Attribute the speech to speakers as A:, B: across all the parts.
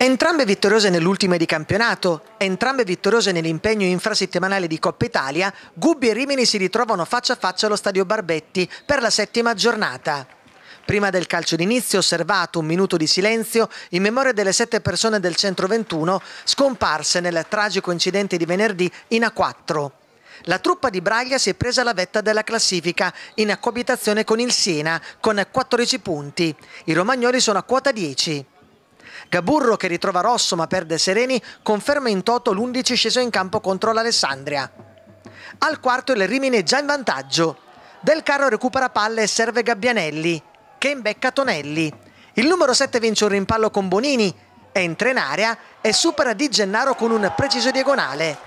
A: Entrambe vittoriose nell'ultima di campionato, entrambe vittoriose nell'impegno infrasettimanale di Coppa Italia, Gubbio e Rimini si ritrovano faccia a faccia allo stadio Barbetti per la settima giornata. Prima del calcio d'inizio osservato un minuto di silenzio in memoria delle sette persone del centro 21 scomparse nel tragico incidente di venerdì in A4. La truppa di Braglia si è presa la vetta della classifica in coabitazione con il Siena con 14 punti. I romagnoli sono a quota 10. Gaburro che ritrova Rosso ma perde Sereni conferma in toto l'11 sceso in campo contro l'Alessandria. Al quarto il Rimini è già in vantaggio. Del Carro recupera palle e serve Gabbianelli che imbecca Tonelli. Il numero 7 vince un rimpallo con Bonini, entra in area e supera Di Gennaro con un preciso diagonale.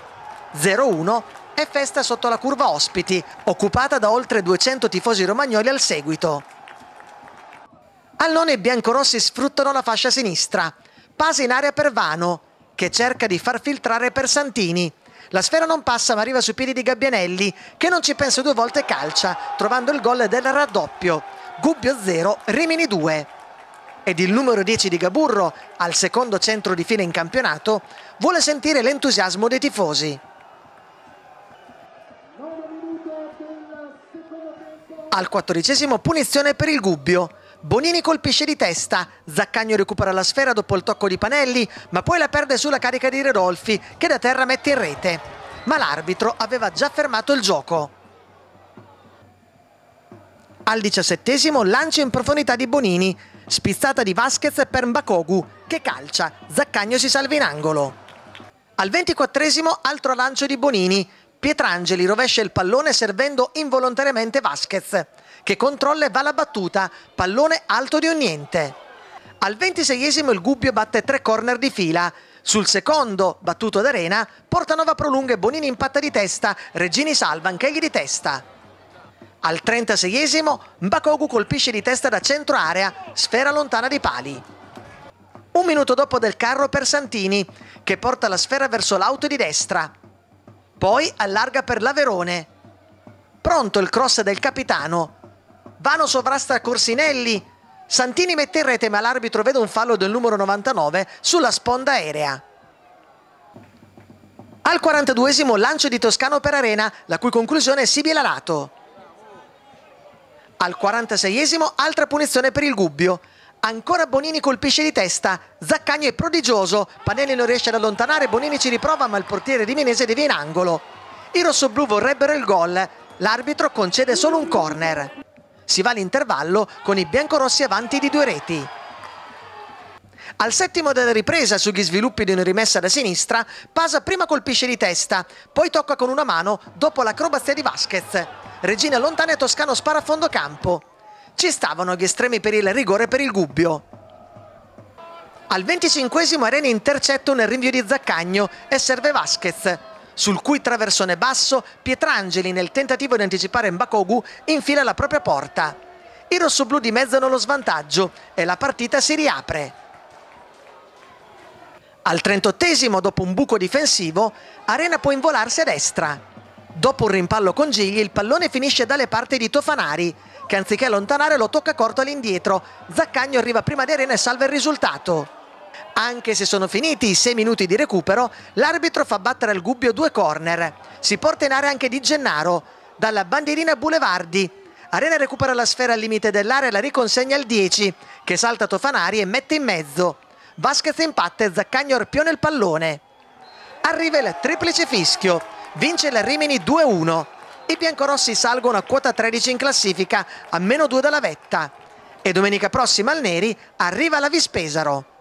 A: 0-1 e festa sotto la curva ospiti, occupata da oltre 200 tifosi romagnoli al seguito. Al none i biancorossi sfruttano la fascia sinistra. Pasa in area per Vano, che cerca di far filtrare per Santini. La sfera non passa ma arriva sui piedi di Gabbianelli, che non ci pensa due volte e calcia, trovando il gol del raddoppio. Gubbio 0, Rimini 2. Ed il numero 10 di Gaburro, al secondo centro di fine in campionato, vuole sentire l'entusiasmo dei tifosi. Al quattordicesimo punizione per il Gubbio. Bonini colpisce di testa, Zaccagno recupera la sfera dopo il tocco di Panelli, ma poi la perde sulla carica di Redolfi che da terra mette in rete. Ma l'arbitro aveva già fermato il gioco. Al diciassettesimo lancio in profondità di Bonini, spizzata di Vasquez per Mbakogu che calcia, Zaccagno si salva in angolo. Al ventiquattresimo altro lancio di Bonini, Pietrangeli rovescia il pallone servendo involontariamente Vasquez che controlla e va alla battuta, pallone alto di un niente. Al 26esimo il Gubbio batte tre corner di fila. Sul secondo, battuto d'Arena, Portanova prolunga e Bonini impatta di testa, Regini salva anch'egli di testa. Al 36esimo Mbakogu colpisce di testa da centro area, sfera lontana dei pali. Un minuto dopo del carro per Santini, che porta la sfera verso l'auto di destra. Poi allarga per l'Averone. Pronto il cross del capitano, Vano sovrasta Corsinelli. Santini mette in rete ma l'arbitro vede un fallo del numero 99 sulla sponda aerea. Al 42esimo lancio di Toscano per Arena, la cui conclusione è Sibilalato. Al 46esimo altra punizione per il Gubbio. Ancora Bonini colpisce di testa, Zaccagno è prodigioso, Panelli non riesce ad allontanare, Bonini ci riprova ma il portiere di Minese devia in angolo. I rossoblù vorrebbero il gol, l'arbitro concede solo un corner. Si va all'intervallo con i biancorossi avanti di due reti. Al settimo della ripresa sugli sviluppi di una rimessa da sinistra, Pasa prima colpisce di testa, poi tocca con una mano dopo l'acrobazia di Vasquez. Regina lontana e Toscano spara a fondo campo. Ci stavano gli estremi per il rigore per il Gubbio. Al 25 Arena intercetta un rinvio di Zaccagno e serve Vasquez sul cui traversone basso Pietrangeli nel tentativo di anticipare Mbakogu infila la propria porta. I rossoblù dimezzano lo svantaggio e la partita si riapre. Al 38 dopo un buco difensivo, Arena può involarsi a destra. Dopo un rimpallo con Gigli, il pallone finisce dalle parti di Tofanari, che anziché allontanare lo tocca corto all'indietro. Zaccagno arriva prima di Arena e salva il risultato. Anche se sono finiti i sei minuti di recupero, l'arbitro fa battere al Gubbio due corner. Si porta in area anche Di Gennaro, dalla bandierina Boulevardi. Arena recupera la sfera al limite dell'area e la riconsegna al 10, che salta Tofanari e mette in mezzo. Vasquez impatta e Zaccagno arpiona il pallone. Arriva il triplice fischio, vince il Rimini 2-1. I biancorossi salgono a quota 13 in classifica, a meno 2 dalla vetta. E domenica prossima al Neri arriva la Vispesaro.